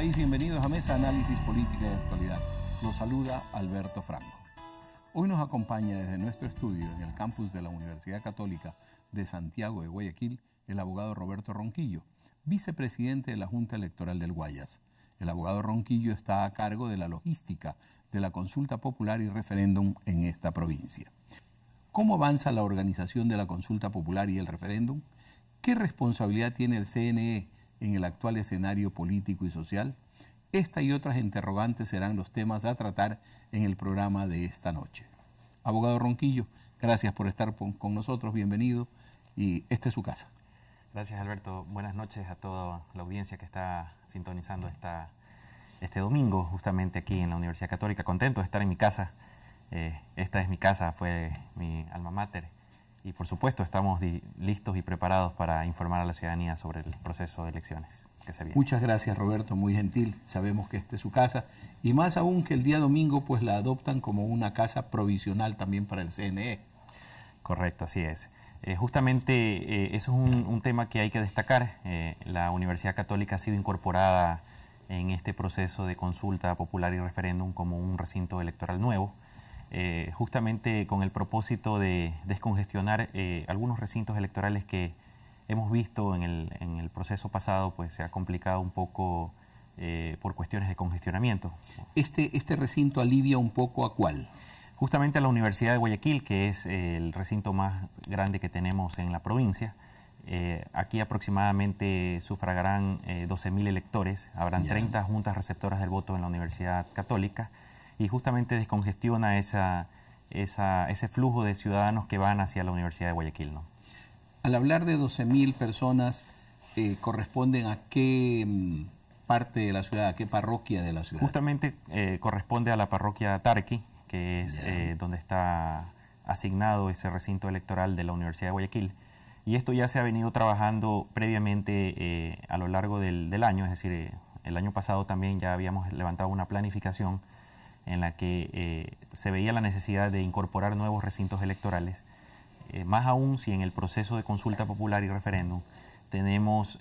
país? Bienvenidos a Mesa Análisis Política de Actualidad. Los saluda Alberto Franco. Hoy nos acompaña desde nuestro estudio en el campus de la Universidad Católica de Santiago de Guayaquil el abogado Roberto Ronquillo, vicepresidente de la Junta Electoral del Guayas. El abogado Ronquillo está a cargo de la logística de la consulta popular y referéndum en esta provincia. ¿Cómo avanza la organización de la consulta popular y el referéndum? ¿Qué responsabilidad tiene el CNE en el actual escenario político y social? Esta y otras interrogantes serán los temas a tratar en el programa de esta noche. Abogado Ronquillo, gracias por estar con nosotros, bienvenido y esta es su casa. Gracias Alberto, buenas noches a toda la audiencia que está sintonizando esta, este domingo justamente aquí en la Universidad Católica. Contento de estar en mi casa, eh, esta es mi casa, fue mi alma mater y por supuesto estamos listos y preparados para informar a la ciudadanía sobre el proceso de elecciones. Que se viene. Muchas gracias Roberto, muy gentil. Sabemos que esta es su casa y más aún que el día domingo pues la adoptan como una casa provisional también para el CNE. Correcto, así es. Eh, justamente eh, eso es un, tema que hay que destacar. Eh, la Universidad Católica ha sido incorporada en este proceso de consulta popular y referéndum como un recinto electoral nuevo. Eh, justamente con el propósito de descongestionar eh, algunos recintos electorales que hemos visto en el, en el, proceso pasado, pues se ha complicado un poco eh, por cuestiones de congestionamiento. Este, ¿Este recinto alivia un poco a cuál? Justamente a la Universidad de Guayaquil, que es el recinto más grande que tenemos en la provincia. aquí aproximadamente sufragarán 12.000 electores, habrán 30 juntas receptoras del voto en la Universidad Católica y justamente descongestiona esa, ese flujo de ciudadanos que van hacia la Universidad de Guayaquil. ¿no? Al hablar de 12.000 personas, eh, ¿corresponden a qué mm, parte de la ciudad, a qué parroquia de la ciudad? Justamente eh, corresponde a la parroquia Tarqui, que es eh, donde está asignado ese recinto electoral de la Universidad de Guayaquil. Y esto ya se ha venido trabajando previamente a lo largo del, del, año, es decir, el año pasado también ya habíamos levantado una planificación en la que eh, se veía la necesidad de incorporar nuevos recintos electorales, eh, más aún si en el proceso de consulta popular y referéndum tenemos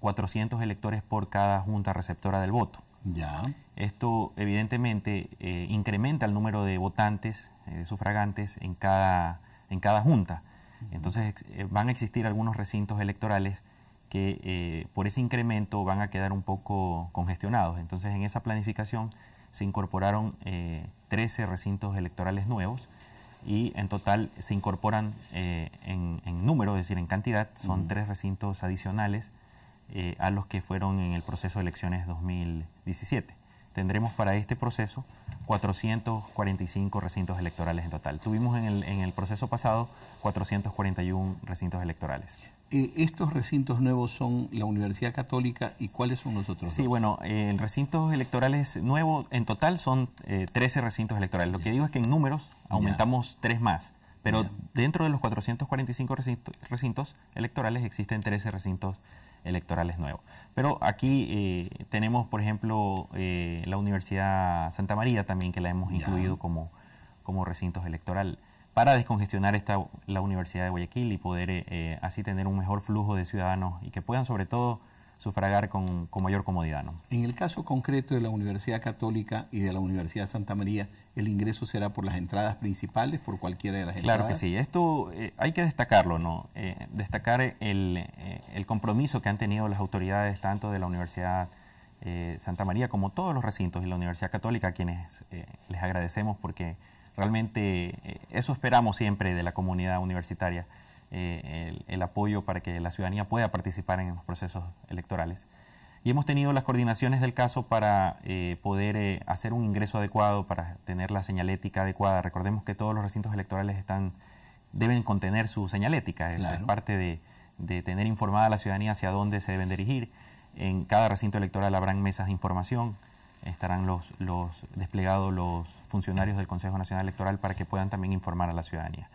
400 eh, electores por cada junta receptora del voto. Ya. Esto evidentemente incrementa el número de votantes, sufragantes en cada, en cada junta. Entonces van a existir algunos recintos electorales que por ese incremento van a quedar un poco congestionados. Entonces en esa planificación se incorporaron 13 eh, recintos electorales nuevos y en total se incorporan eh, en, número, es decir, en cantidad, son tres recintos adicionales eh, a los que fueron en el proceso de elecciones 2017. Tendremos para este proceso 445 recintos electorales en total. Tuvimos en el, en el proceso pasado 441 recintos electorales. Eh, ¿Estos recintos nuevos son la Universidad Católica y cuáles son los otros? Sí, bueno, eh, recintos electorales nuevo en total son 13 recintos electorales. Lo que digo es que en números aumentamos tres más, pero dentro de los 445 recintos, electorales existen 13 recintos electorales nuevos. Pero aquí eh, tenemos, por ejemplo, la Universidad Santa María también, que la hemos incluido como, como recintos electoral para descongestionar esta, la Universidad de Guayaquil y poder eh, eh, así tener un mejor flujo de ciudadanos y que puedan sobre todo sufragar con, con mayor comodidad. ¿no? En el caso concreto de la Universidad Católica y de la Universidad Santa María, ¿el ingreso será por las entradas principales, por cualquiera de las entradas? Claro que sí, esto eh, hay que destacarlo, ¿no? destacar el, el, compromiso que han tenido las autoridades tanto de la Universidad Santa María como todos los recintos y la Universidad Católica, a quienes les agradecemos porque Realmente eh, eso esperamos siempre de la comunidad universitaria, eh, el, apoyo para que la ciudadanía pueda participar en los procesos electorales. Y hemos tenido las coordinaciones del caso para eh, poder hacer un ingreso adecuado, para tener la señalética adecuada. Recordemos que todos los recintos electorales están, deben contener su señalética, es parte de, de tener informada a la ciudadanía hacia dónde se deben dirigir. En cada recinto electoral habrán mesas de información, estarán los, los desplegados los funcionarios del Consejo Nacional Electoral para que puedan también informar a la ciudadanía.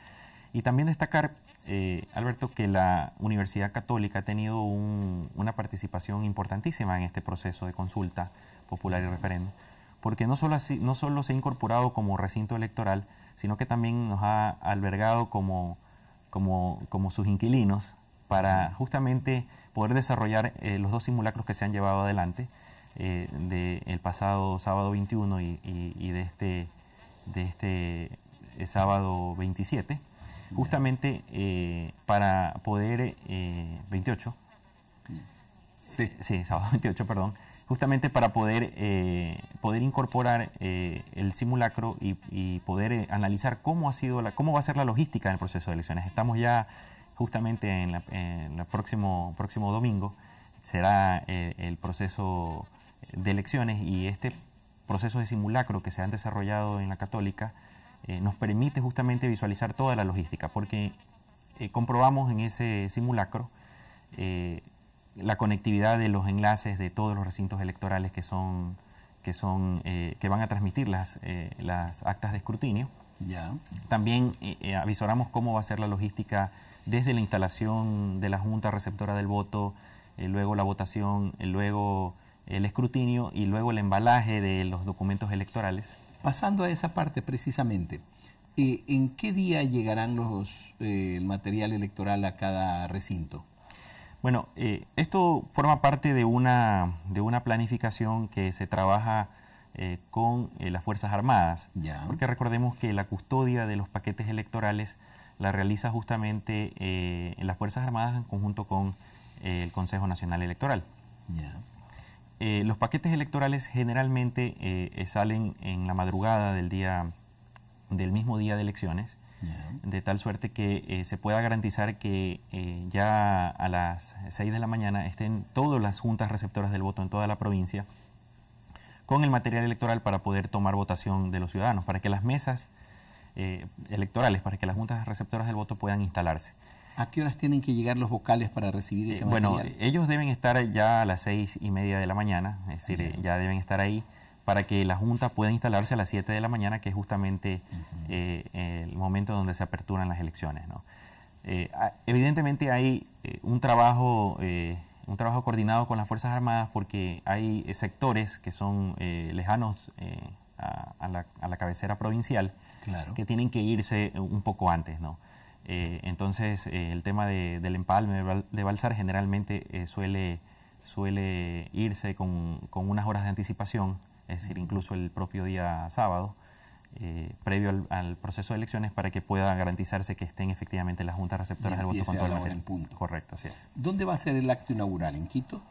Y también destacar, eh, Alberto, que la Universidad Católica ha tenido una participación importantísima en este proceso de consulta popular y referéndum, porque no solo, se ha incorporado como recinto electoral, sino que también nos ha albergado como, sus inquilinos para justamente poder desarrollar los dos simulacros que se han llevado adelante del pasado sábado 21 y, de este, este sábado 27 justamente eh, para poder, 28, eh, sí. sí, sábado 28, perdón, justamente para poder, eh, poder incorporar el simulacro y, poder analizar cómo ha sido la, cómo va a ser la logística en el proceso de elecciones. Estamos ya justamente en, el próximo, próximo domingo, será el proceso de elecciones y este proceso de simulacro que se han desarrollado en la católica eh, nos permite justamente visualizar toda la logística, porque eh, comprobamos en ese simulacro eh, la conectividad de los enlaces de todos los recintos electorales que son que son que van a transmitir las, las actas de escrutinio. Ya. También avisoramos cómo va a ser la logística desde la instalación de la junta receptora del voto, luego la votación, luego el escrutinio y luego el embalaje de los documentos electorales Pasando a esa parte precisamente, eh, ¿en qué día llegarán los, eh, el material electoral a cada recinto? Bueno, eh, esto forma parte de una, de una planificación que se trabaja con las Fuerzas Armadas, ya. porque recordemos que la custodia de los paquetes electorales la realiza justamente las Fuerzas Armadas en conjunto con el Consejo Nacional Electoral. Ya. Eh, los paquetes electorales generalmente eh, eh, salen en la madrugada del día del mismo día de elecciones, de tal suerte que se pueda garantizar que ya a las 6 de la mañana estén todas las juntas receptoras del voto en toda la provincia con el material electoral para poder tomar votación de los ciudadanos, para que las mesas electorales, para que las juntas receptoras del voto puedan instalarse. ¿A qué horas tienen que llegar los vocales para recibir ese material? Bueno, ellos deben estar ya a las seis y media de la mañana, es decir, ya deben estar ahí para que la Junta pueda instalarse a las 7 de la mañana, que es justamente eh, el momento donde se aperturan las elecciones. Eh, evidentemente hay eh, un, trabajo, un trabajo coordinado con las Fuerzas Armadas porque hay sectores que son lejanos a, la, a, la, cabecera provincial que tienen que irse un poco antes. ¿no? Eh, entonces, eh, el tema del empalme de balsar generalmente eh, suele, suele irse con, con, unas horas de anticipación, es decir, incluso el propio día sábado, previo al, proceso de elecciones, para que pueda garantizarse que estén efectivamente las juntas receptoras del voto con todo el punto. Correcto, así es. ¿Dónde va a ser el acto inaugural? ¿En Quito?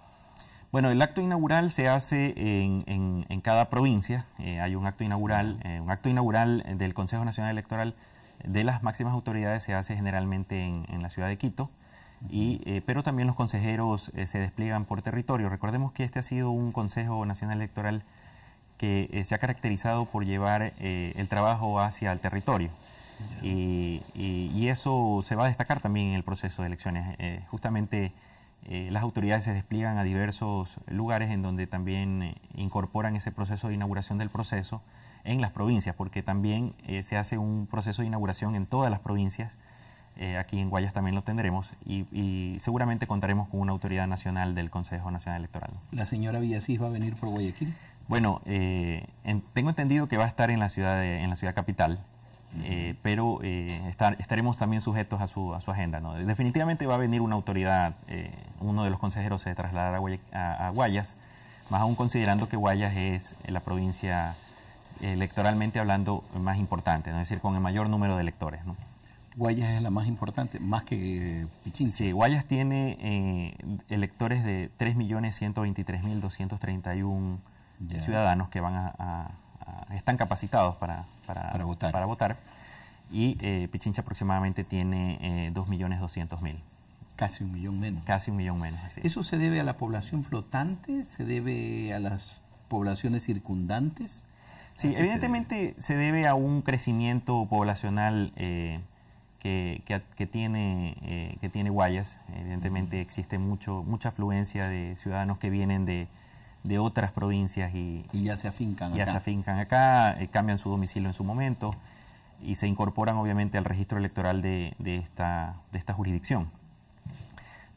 Bueno, el acto inaugural se hace en, en, en cada provincia. hay un acto inaugural, un acto inaugural del Consejo Nacional Electoral de las máximas autoridades se hace generalmente en, la ciudad de Quito, y, eh, pero también los consejeros eh, se despliegan por territorio. Recordemos que este ha sido un Consejo Nacional Electoral que eh, se ha caracterizado por llevar el trabajo hacia el territorio. Y, y, eso se va a destacar también en el proceso de elecciones. justamente las autoridades se despliegan a diversos lugares en donde también incorporan ese proceso de inauguración del proceso en las provincias, porque también eh, se hace un proceso de inauguración en todas las provincias. Eh, aquí en Guayas también lo tendremos y, seguramente contaremos con una autoridad nacional del Consejo Nacional Electoral. ¿La señora Villasís va a venir por Guayaquil? Bueno, eh, tengo entendido que va a estar en la ciudad, en la ciudad capital, pero estaremos también sujetos a su, a su agenda. ¿no? Definitivamente va a venir una autoridad, uno de los consejeros se trasladará a, a Guayas, más aún considerando que Guayas es la provincia electoralmente hablando más importante, es decir, con el mayor número de electores. ¿no? Guayas es la más importante, más que Pichincha. Sí, Guayas tiene eh, electores de 3.123.231 ciudadanos que van a, están capacitados para, para, votar. para votar. Y eh, Pichincha aproximadamente tiene eh, 2.200.000. Casi un millón menos. Casi un millón menos. ¿Eso se debe a la población flotante? ¿Se debe a las poblaciones circundantes? Sí, evidentemente se debe a un crecimiento poblacional eh, que, que, tiene, eh, que tiene Guayas. Evidentemente existe mucho, mucha afluencia de ciudadanos que vienen de, de otras provincias y, ya se afincan ya se afincan acá, eh, cambian su domicilio en su momento y se incorporan obviamente al registro electoral de, de esta, de esta jurisdicción.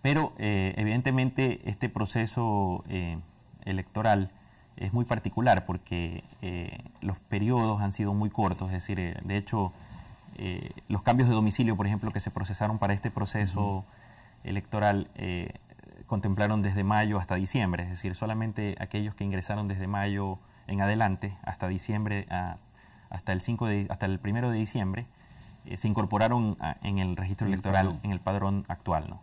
Pero evidentemente este proceso electoral es muy particular porque eh, los periodos han sido muy cortos, es decir, eh, de hecho, eh, los cambios de domicilio, por ejemplo, que se procesaron para este proceso electoral contemplaron desde mayo hasta diciembre, es decir, solamente aquellos que ingresaron desde mayo en adelante hasta diciembre, hasta el 5 de, hasta el primero de diciembre, se incorporaron en el registro electoral, en el padrón actual, ¿no?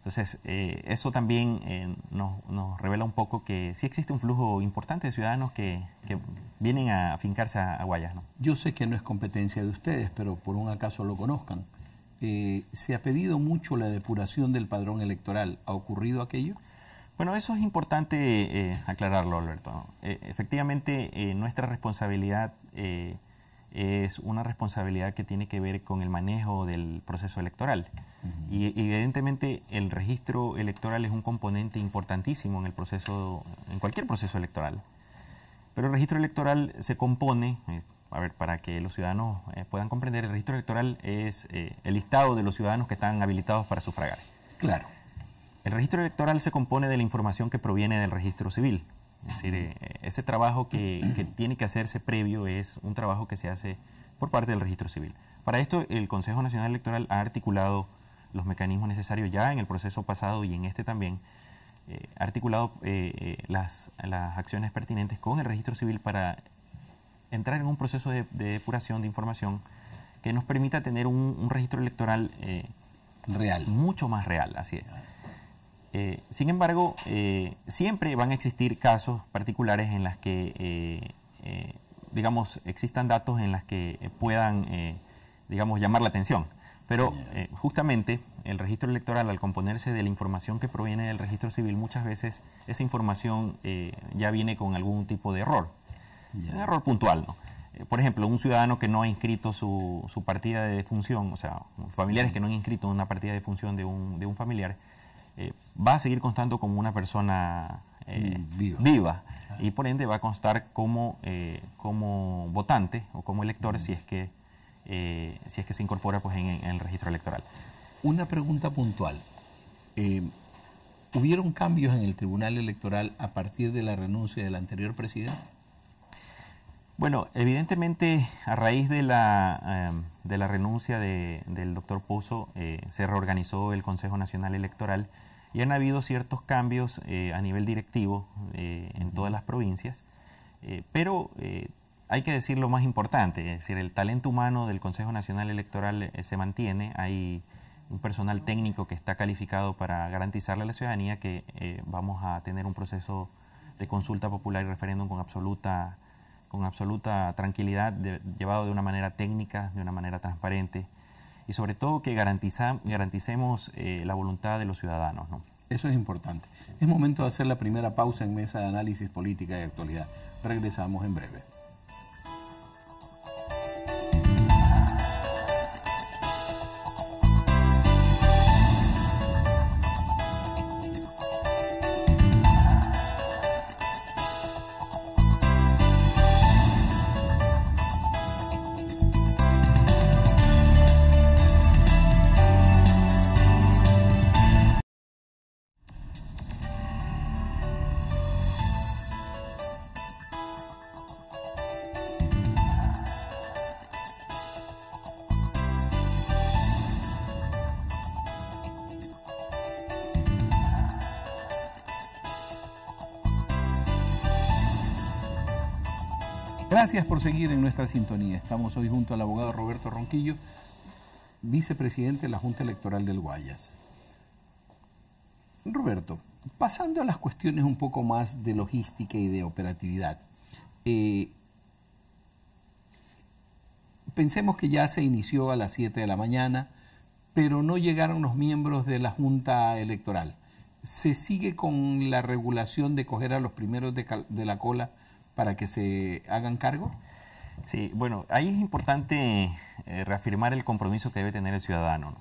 Entonces, eh, eso también eh, nos, revela un poco que sí existe un flujo importante de ciudadanos que, vienen a afincarse a, Guayas. ¿no? Yo sé que no es competencia de ustedes, pero por un acaso lo conozcan. Eh, ¿Se ha pedido mucho la depuración del padrón electoral? ¿Ha ocurrido aquello? Bueno, eso es importante aclararlo, Alberto. efectivamente, nuestra responsabilidad es una responsabilidad que tiene que ver con el manejo del proceso electoral. Y evidentemente el registro electoral es un componente importantísimo en el proceso, en cualquier proceso electoral. Pero el registro electoral se compone, eh, a ver, para que los ciudadanos eh, puedan comprender, el registro electoral es eh, el listado de los ciudadanos que están habilitados para sufragar. Claro. El registro electoral se compone de la información que proviene del registro civil. Es decir, eh, ese trabajo que, tiene que hacerse previo es un trabajo que se hace por parte del registro civil. Para esto, el Consejo Nacional Electoral ha articulado los mecanismos necesarios ya en el proceso pasado y en este también, ha articulado eh, las, acciones pertinentes con el registro civil para entrar en un proceso de, depuración de información que nos permita tener un, un registro electoral real. mucho más real. Así es. Eh, sin embargo, eh, siempre van a existir casos particulares en las que, eh, digamos, existan datos en las que puedan, digamos, llamar la atención. Pero justamente el registro electoral, al componerse de la información que proviene del registro civil, muchas veces esa información ya viene con algún tipo de error. Un error puntual, ¿no? por ejemplo, un ciudadano que no ha inscrito su, su partida de defunción, o sea, familiares que no han inscrito una partida de defunción de un, de un familiar, eh, va a seguir constando como una persona eh, viva. y por ende va a constar como, eh, como votante o como elector si, es que, si es que se incorpora pues, en, el registro electoral. Una pregunta puntual. ¿Hubieron cambios en el Tribunal Electoral a partir de la renuncia del anterior presidente? Bueno, evidentemente a raíz de la, de la renuncia del doctor Pozo se reorganizó el Consejo Nacional Electoral y han habido ciertos cambios eh, a nivel directivo eh, en todas las provincias, eh, pero hay que decir lo más importante, es decir, el talento humano del Consejo Nacional Electoral se mantiene, hay un personal técnico que está calificado para garantizarle a la ciudadanía que vamos a tener un proceso de consulta popular y referéndum con absoluta, con absoluta tranquilidad, llevado de una manera técnica, de una manera transparente y sobre todo que garanticemos eh, la voluntad de los ciudadanos. ¿no? Eso es importante. Es momento de hacer la primera pausa en Mesa de Análisis Política y Actualidad. Regresamos en breve. Gracias por seguir en nuestra sintonía. Estamos hoy junto al abogado Roberto Ronquillo, vicepresidente de la Junta Electoral del Guayas. Roberto, pasando a las cuestiones un poco más de logística y de operatividad, eh, pensemos que ya se inició a las 7 de la mañana, pero no llegaron los miembros de la Junta Electoral. ¿Se sigue con la regulación de coger a los primeros de la cola para que se hagan cargo? Sí, bueno, ahí es importante eh, reafirmar el compromiso que debe tener el ciudadano.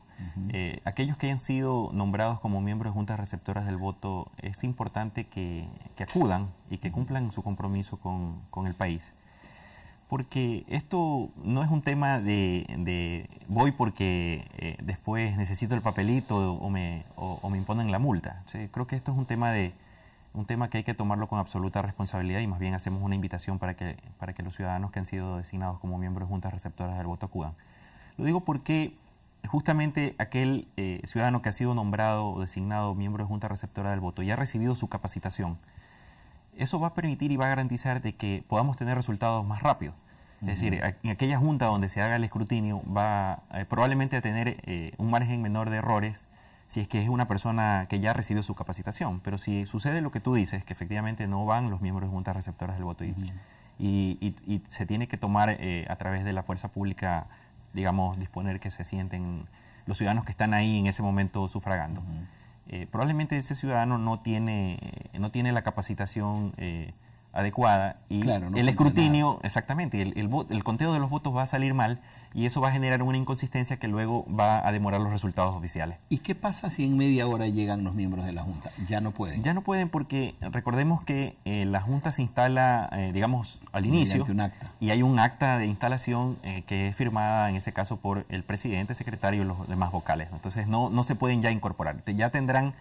Eh, aquellos que hayan sido nombrados como miembros de juntas receptoras del voto, es importante que, acudan y que cumplan su compromiso con, el país. Porque esto no es un tema de, voy porque eh, después necesito el papelito o me, o, me imponen la multa. Creo que esto es un tema de, un tema que hay que tomarlo con absoluta responsabilidad y más bien hacemos una invitación para que, para que los ciudadanos que han sido designados como miembros de juntas receptoras del voto acudan. Lo digo porque justamente aquel eh, ciudadano que ha sido nombrado o designado miembro de Junta Receptora del Voto y ha recibido su capacitación, eso va a permitir y va a garantizar de que podamos tener resultados más rápidos. Es decir, en aquella junta donde se haga el escrutinio va eh, probablemente a tener eh, un margen menor de errores si es que es una persona que ya recibió su capacitación. Pero si sucede lo que tú dices, que efectivamente no van los miembros de juntas receptoras del voto y, y, se tiene que tomar eh, a través de la fuerza pública, digamos, disponer que se sienten los ciudadanos que están ahí en ese momento sufragando. Eh, probablemente ese ciudadano no tiene, no tiene la capacitación eh, adecuada y el escrutinio, exactamente, el, el, el, conteo de los votos va a salir mal y eso va a generar una inconsistencia que luego va a demorar los resultados oficiales. ¿Y qué pasa si en media hora llegan los miembros de la Junta? Ya no pueden. Ya no pueden porque recordemos que eh, la Junta se instala, eh, digamos, al inicio y hay un acta de instalación eh, que es firmada en ese caso por el presidente, secretario y los demás vocales. Entonces no, no se pueden ya incorporar. Ya tendrán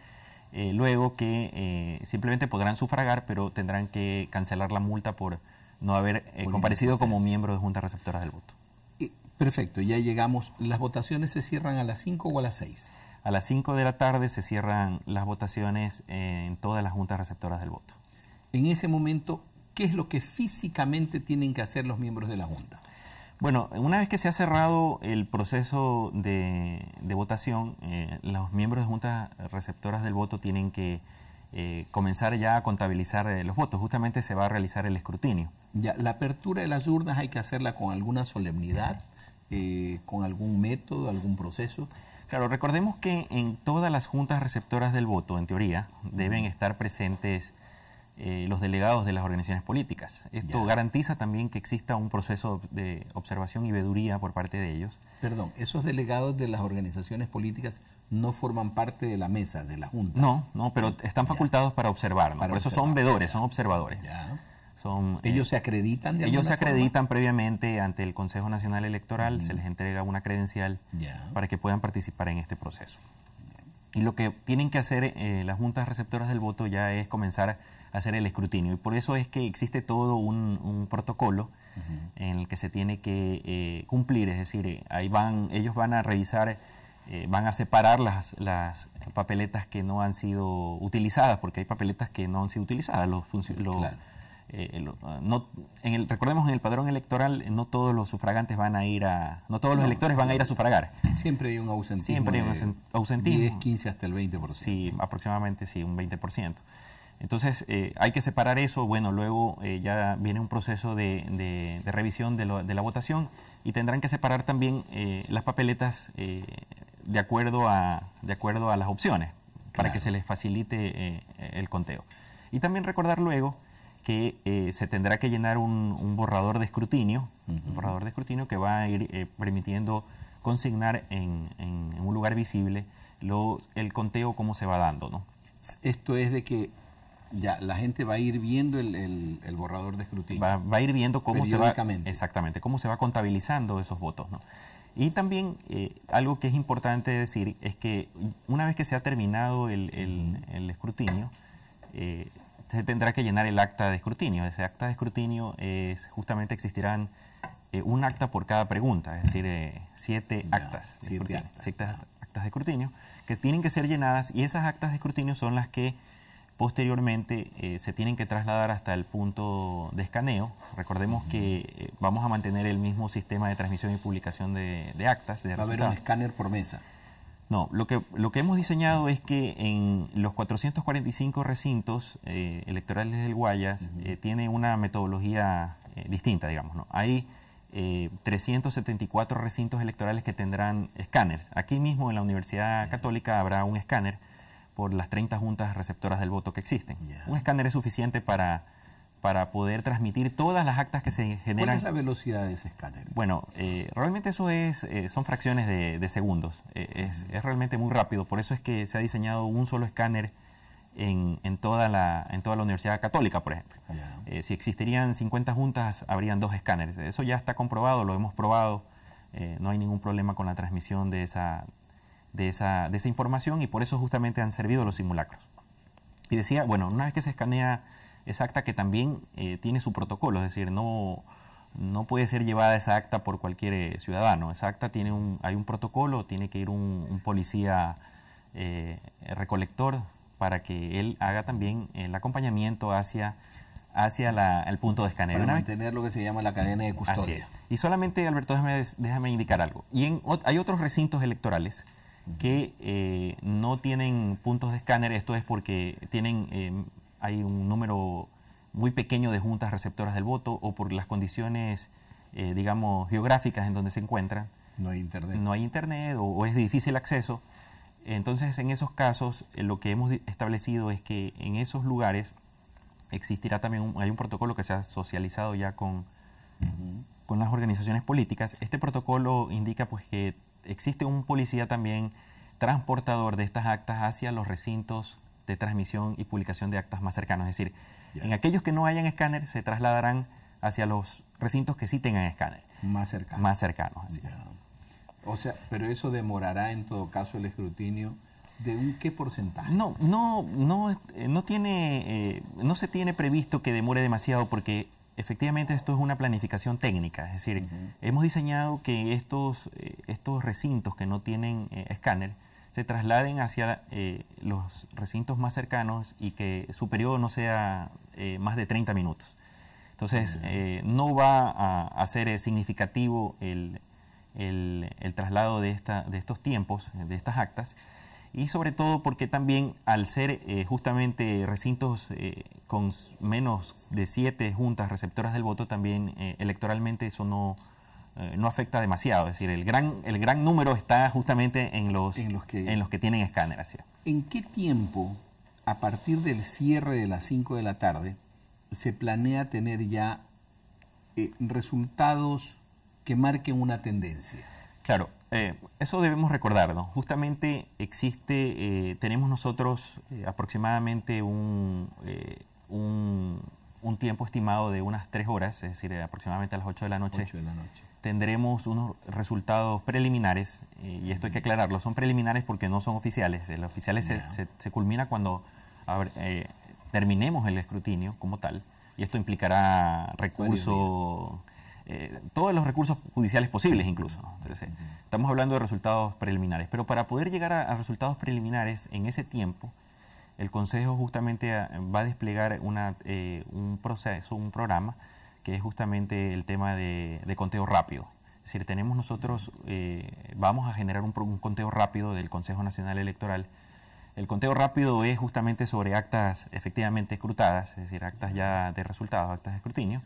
luego que simplemente podrán sufragar, pero tendrán que cancelar la multa por no haber comparecido como miembro de Junta Receptoras del Voto. Perfecto, ya llegamos. ¿Las votaciones se cierran a las 5 o a las 6? A las 5 de la tarde se cierran las votaciones en todas las juntas receptoras del voto. En ese momento, ¿qué es lo que físicamente tienen que hacer los miembros de la Junta? Bueno, una vez que se ha cerrado el proceso de, votación, eh, los miembros de juntas receptoras del voto tienen que eh, comenzar ya a contabilizar eh, los votos. Justamente se va a realizar el escrutinio. Ya, la apertura de las urnas hay que hacerla con alguna solemnidad. Eh, con algún método, algún proceso? Claro, recordemos que en todas las juntas receptoras del voto, en teoría, deben estar presentes eh, los delegados de las organizaciones políticas. Esto garantiza también que exista un proceso de observación y veduría por parte de ellos. Perdón, ¿esos delegados de las organizaciones políticas no forman parte de la mesa, de la junta? No, no, pero están facultados para observar, por eso son vedores, son observadores. Son, ¿Ellos eh, se acreditan? ellos se acreditan previamente ante el Consejo Nacional Electoral, se les entrega una credencial para que puedan participar en este proceso. Y lo que tienen que hacer eh, las juntas receptoras del voto ya es comenzar hacer el escrutinio. Y por eso es que existe todo un, protocolo en el que se tiene que eh, cumplir. Es decir, ahí van, ellos van a revisar, van a separar las, las papeletas que no han sido utilizadas, porque hay papeletas que no han sido utilizadas. Los, los eh, no, en el, recordemos en el padrón electoral no todos los sufragantes van a ir a, no todos los electores van a ir a sufragar. Siempre hay un ausentismo. Siempre hay un ausentismo. 10, 15 hasta el 20%. Sí, aproximadamente sí, un 20%. Entonces eh, hay que separar eso, bueno, luego eh, ya viene un proceso de, revisión de, la votación y tendrán que separar también las papeletas de, acuerdo a, de acuerdo a las opciones para que se les facilite el conteo. Y también recordar luego que eh, se tendrá que llenar un, borrador de escrutinio, un borrador de escrutinio que va a ir eh, permitiendo consignar en, un lugar visible lo, el conteo cómo se va dando, ¿no? Esto es de que ya la gente va a ir viendo el, borrador de escrutinio. Va, a ir viendo cómo se va exactamente cómo se va contabilizando esos votos, ¿no? Y también eh, algo que es importante decir es que una vez que se ha terminado el, el escrutinio, se tendrá que llenar el acta de escrutinio. Ese acta de escrutinio es justamente existirán eh, un acta por cada pregunta, es decir, eh, siete, actas, de siete actas. de escrutinio que tienen que ser llenadas y esas actas de escrutinio son las que posteriormente eh, se tienen que trasladar hasta el punto de escaneo. Recordemos que vamos a mantener el mismo sistema de transmisión y publicación de, actas. Va a haber un escáner por mesa. No, lo que, lo que hemos diseñado es que en los 445 recintos eh, electorales del Guayas eh, tiene una metodología eh, distinta, digamos. ¿no? Hay 374 recintos electorales que tendrán escáneres. Aquí mismo en la Universidad Católica habrá un escáner por las 30 juntas receptoras del voto que existen. Un escáner es suficiente para para poder transmitir todas las actas que se generan. ¿Cuál es la velocidad de ese escáner? Bueno, eh, realmente eso es, eh, son fracciones de, segundos. Eh, es, realmente muy rápido. Por eso es que se ha diseñado un solo escáner en, toda, la, en toda la Universidad Católica, por ejemplo. si existirían 50 juntas, habrían dos escáneres. Eso ya está comprobado, lo hemos probado. no hay ningún problema con la transmisión de esa, de, esa, de esa información y por eso justamente han servido los simulacros. Y decía, bueno, una vez que se escanea esa acta que también eh, tiene su protocolo, es decir, no, no puede ser llevada esa acta por cualquier eh, ciudadano. Esa acta tiene un, hay un protocolo, tiene que ir un, policía eh, recolector para que él haga también el acompañamiento hacia, hacia el punto de escaneo. Para mantener lo que se llama la cadena de custodia. Y solamente, Alberto, déjame, déjame, indicar algo. Y en, hay otros recintos electorales que eh, no tienen puntos de escáner. Esto es porque tienen, hay un número muy pequeño de juntas receptoras del voto o por las condiciones, eh, digamos, geográficas en donde se encuentran. No hay internet. No hay internet o, es de difícil acceso. Entonces, en esos casos, eh, lo que hemos establecido es que en esos lugares existirá también, un, hay un protocolo que se ha socializado ya con, con las organizaciones políticas. Este protocolo indica pues que existe un policía también transportador de estas actas hacia los recintos de transmisión y publicación de actas más cercanos. Es decir, en aquellos que no hayan escáner se trasladarán hacia los recintos que sí tengan escáner. Más cercanos. Más cercanos, O sea, pero eso demorará en todo caso el escrutinio de un qué porcentaje. No, no, no, eh, no tiene, eh, no se tiene previsto que demore demasiado porque efectivamente esto es una planificación técnica. Es decir, hemos diseñado que estos, eh, estos recintos que no tienen escáner se trasladen hacia eh, los recintos más cercanos y que su periodo no sea eh, más de 30 minutos. Entonces, eh, no va a, ser significativo el, el, traslado de, esta, de estos tiempos, de estas actas, y sobre todo porque también al ser justamente recintos con menos de siete juntas receptoras del voto, también electoralmente eso no, eh, no afecta demasiado. Es decir, el gran, el gran número está justamente en los, en los, que, en los que tienen escáner. Así. ¿En qué tiempo, a partir del cierre de las 5 de la tarde, se planea tener ya eh, resultados que marquen una tendencia? Claro, eh, eso debemos recordarlo. Justamente existe, tenemos nosotros aproximadamente un, un, un, tiempo estimado de unas tres horas, es decir, aproximadamente a las 8 de la noche. 8 de la noche tendremos unos resultados preliminares, eh, y esto hay que aclararlo, son preliminares porque no son oficiales. El oficiales se, se, culmina cuando eh, terminemos el escrutinio como tal, y esto implicará recursos, eh, todos los recursos judiciales posibles incluso. Estamos hablando de resultados preliminares, pero para poder llegar a, resultados preliminares en ese tiempo, el Consejo justamente va a desplegar una, un proceso, un programa, que es justamente el tema de, conteo rápido. Es decir, tenemos nosotros, eh, vamos a generar un, conteo rápido del Consejo Nacional Electoral. El conteo rápido es justamente sobre actas efectivamente escrutadas, es decir, actas ya de resultados, actas de escrutinio.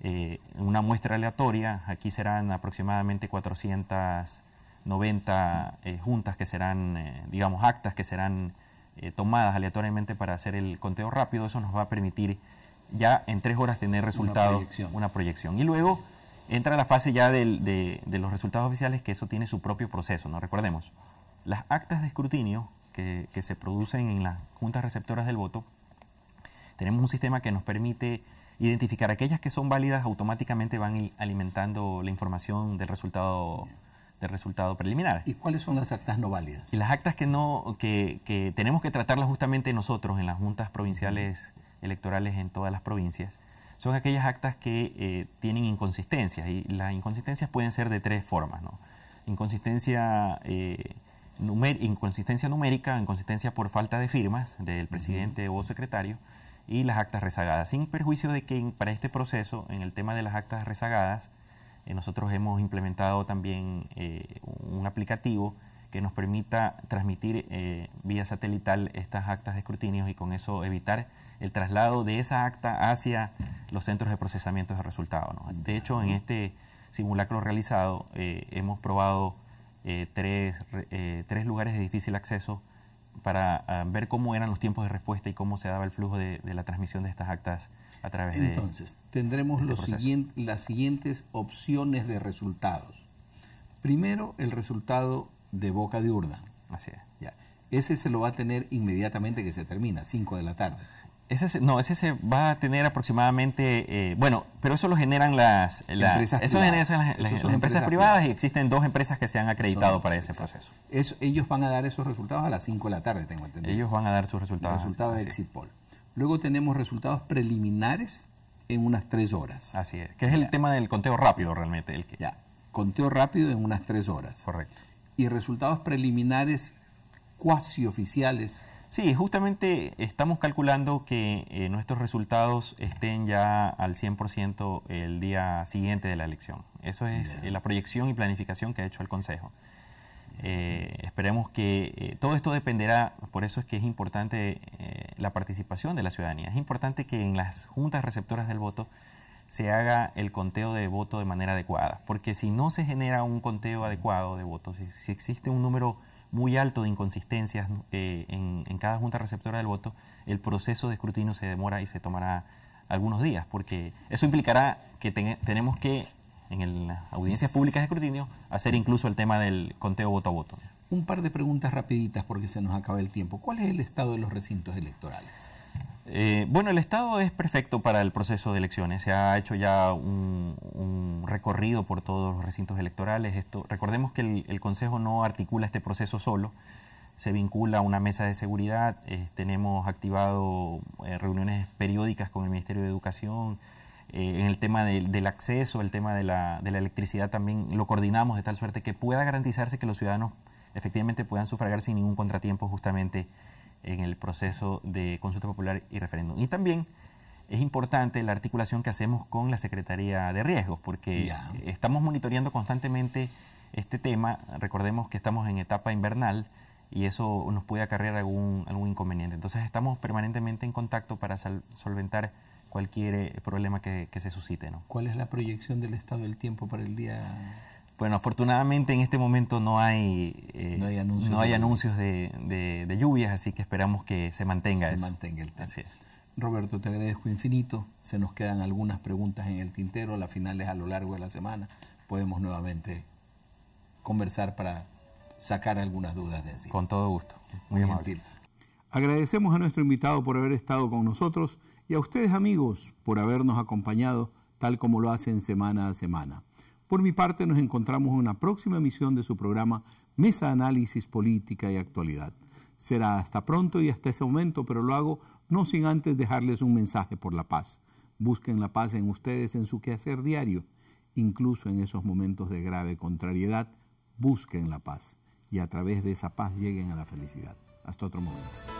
Eh, una muestra aleatoria, aquí serán aproximadamente 490 eh, juntas que serán, digamos, actas que serán tomadas aleatoriamente para hacer el conteo rápido. Eso nos va a permitir ya en tres horas tener resultado, una proyección. Y luego entra la fase ya de, los resultados oficiales, que eso tiene su propio proceso, ¿no? Recordemos, las actas de escrutinio que, se producen en las juntas receptoras del voto, tenemos un sistema que nos permite identificar aquellas que son válidas, automáticamente van alimentando la información del resultado del resultado preliminar. ¿Y cuáles son las actas no válidas? Y las actas que no que, que tenemos que tratarlas justamente nosotros en las juntas provinciales electorales en todas las provincias, son aquellas actas que eh, tienen inconsistencias y las inconsistencias pueden ser de tres formas. ¿no? Inconsistencia, eh, inconsistencia numérica, inconsistencia por falta de firmas del presidente o secretario y las actas rezagadas, sin perjuicio de que para este proceso, en el tema de las actas rezagadas, eh, nosotros hemos implementado también un aplicativo que nos permita transmitir vía satelital estas actas de escrutinio y con eso evitar el traslado de esa acta hacia los centros de procesamiento de resultados. De hecho, en este simulacro realizado eh, hemos probado eh, tres, eh, tres, lugares de difícil acceso para ah, ver cómo eran los tiempos de respuesta y cómo se daba el flujo de, la transmisión de estas actas a través de... Entonces, tendremos este las siguientes opciones de resultados. Primero, el resultado de boca de urna. Así es. Ya. Ese se lo va a tener inmediatamente que se termina, 5 de la tarde. Ese, no, ese se va a tener aproximadamente, eh, bueno, pero eso lo generan las, empresas eso privadas. las, empresas, privadas, y existen dos empresas que se han acreditado para ese proceso. ellos van a dar esos resultados a las 5 de la tarde, tengo entendido. Ellos van a dar sus resultados. Resultados de Exit Poll. Luego tenemos resultados preliminares en unas tres horas. Así es, que es el tema del conteo rápido realmente. El que... Ya, conteo rápido en unas tres horas. Correcto. Y resultados preliminares cuasi oficiales. Sí, justamente estamos calculando que eh, nuestros resultados estén ya al 100% el día siguiente de la elección. Eso es eh, la proyección y planificación que ha hecho el Consejo. Eh, esperemos que eh, todo esto dependerá, por eso es que es importante eh, la participación de la ciudadanía. Es importante que en las juntas receptoras del voto se haga el conteo de voto de manera adecuada, porque si no se genera un conteo adecuado de votos, si, existe un número muy alto de inconsistencias en, cada junta receptora del voto, el proceso de escrutinio se demora y se tomará algunos días, porque eso implicará que tenemos que en las audiencias públicas de escrutinio hacer incluso el tema del conteo voto a voto. Un par de preguntas rapiditas porque se nos acaba el tiempo. ¿Cuál es el estado de los recintos electorales? Eh, bueno, el estado es perfecto para el proceso de elecciones. Se ha hecho ya un, recorrido por todos los recintos electorales. Esto, recordemos que el, Consejo no articula este proceso solo. Se vincula a una mesa de seguridad. Eh, tenemos activado eh, reuniones periódicas con el Ministerio de Educación, en el tema del acceso, el tema de la, de la, electricidad también lo coordinamos de tal suerte que pueda garantizarse que los ciudadanos efectivamente puedan sufragar sin ningún contratiempo justamente en el proceso de consulta popular y referéndum. Y también es importante la articulación que hacemos con la Secretaría de Riesgos, porque estamos monitoreando constantemente este tema. Recordemos que estamos en etapa invernal y eso nos puede acarrear algún, algún inconveniente. Entonces estamos permanentemente en contacto para solventar cualquier eh, problema que, se suscite. ¿no? ¿Cuál es la proyección del estado del tiempo para el día? Bueno, afortunadamente en este momento no hay, eh, no hay anuncios, no hay de, anuncios de, lluvias, así que esperamos que se mantenga se mantenga el tema. Roberto, te agradezco infinito. Se nos quedan algunas preguntas en el tintero, las finales a lo largo de la semana. Podemos nuevamente conversar para sacar algunas dudas de encima. Con todo gusto. Muy, Muy amable. Agradecemos a nuestro invitado por haber estado con nosotros y a ustedes amigos por habernos acompañado tal como lo hacen semana a semana. Por mi parte nos encontramos en una próxima emisión de su programa Mesa Análisis Política y Actualidad. Será hasta pronto y hasta ese momento, pero lo hago no sin antes dejarles un mensaje por la paz. Busquen la paz en ustedes en su quehacer diario, incluso en esos momentos de grave contrariedad, busquen la paz y a través de esa paz lleguen a la felicidad. Hasta otro momento.